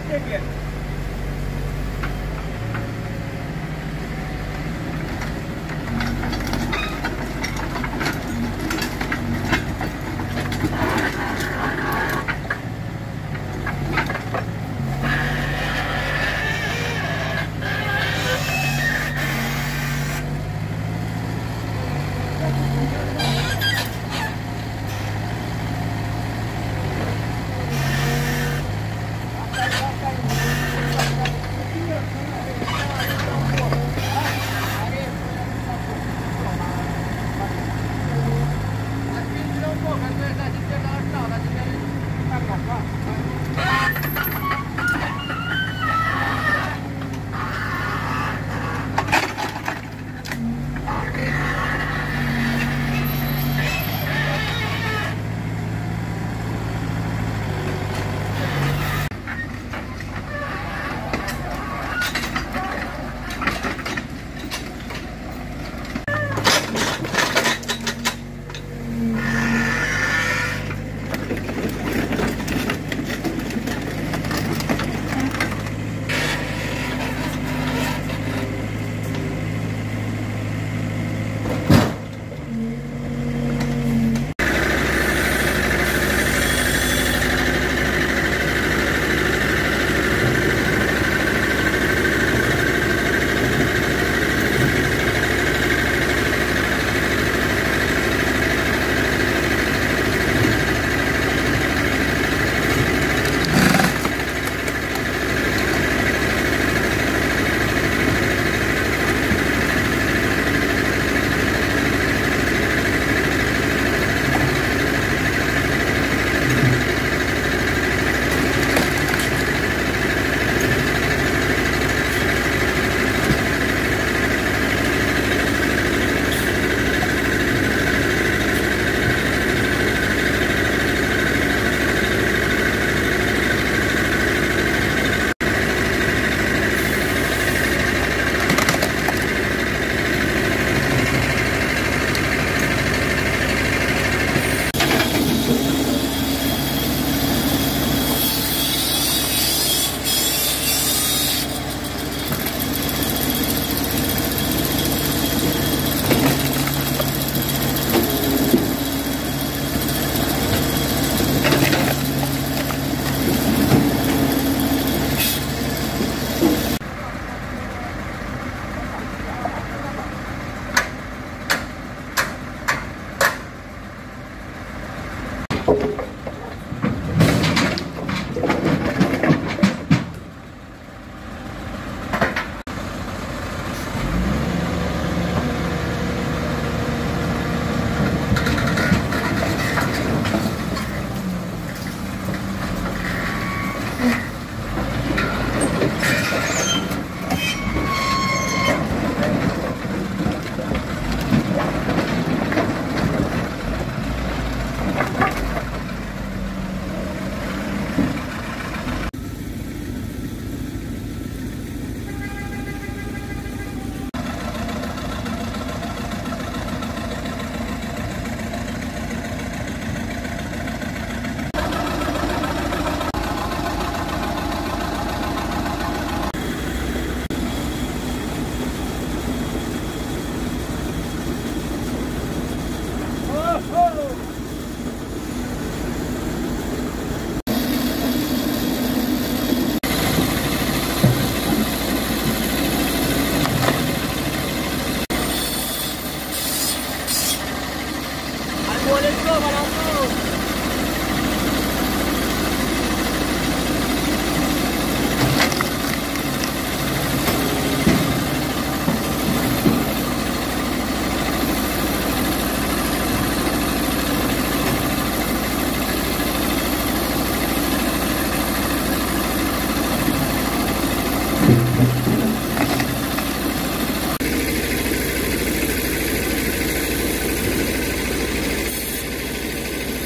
करते हैं Thank you.